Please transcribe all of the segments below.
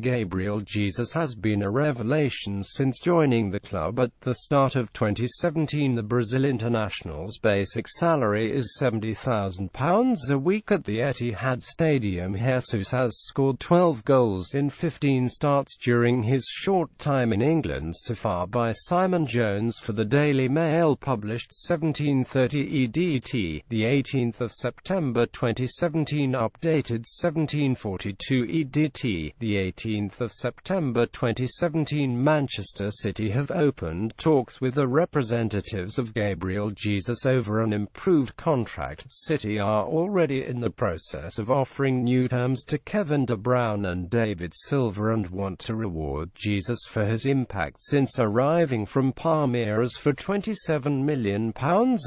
Gabriel Jesus has been a revelation since joining the club at the start of 2017. The Brazil international's basic salary is £70,000 a week at the Etihad Stadium. Jesus has scored 12 goals in 15 starts during his short time in England so far by Simon Jones for the Daily Mail published 1730 EDT, the 18th of September 2017 updated 1742 EDT, the 18th 18th of September 2017 Manchester City have opened talks with the representatives of Gabriel Jesus over an improved contract. City are already in the process of offering new terms to Kevin De Bruyne and David Silva and want to reward Jesus for his impact since arriving from Palmeiras for £27 million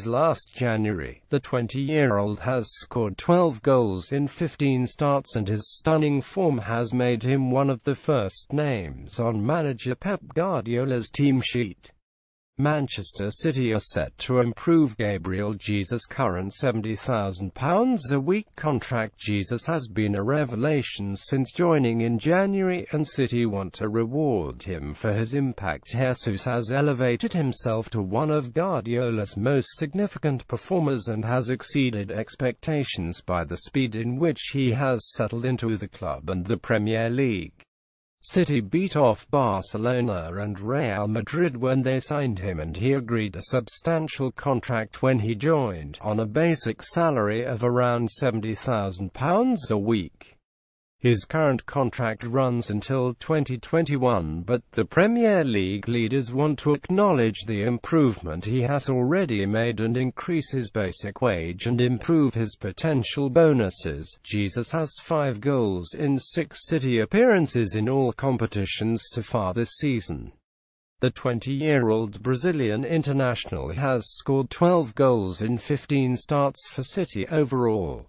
last January. The 20-year-old has scored 12 goals in 15 starts and his stunning form has made him one one of the first names on manager Pep Guardiola's team sheet. Manchester City are set to improve Gabriel Jesus' current £70,000 a week contract. Jesus has been a revelation since joining in January and City want to reward him for his impact. Jesus has elevated himself to one of Guardiola's most significant performers and has exceeded expectations by the speed in which he has settled into the club and the Premier League. City beat off Barcelona and Real Madrid when they signed him and he agreed a substantial contract when he joined, on a basic salary of around £70,000 a week. His current contract runs until 2021 but the Premier League leaders want to acknowledge the improvement he has already made and increase his basic wage and improve his potential bonuses. Jesus has five goals in six City appearances in all competitions so far this season. The 20-year-old Brazilian international has scored 12 goals in 15 starts for City overall.